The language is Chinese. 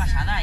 干啥呢？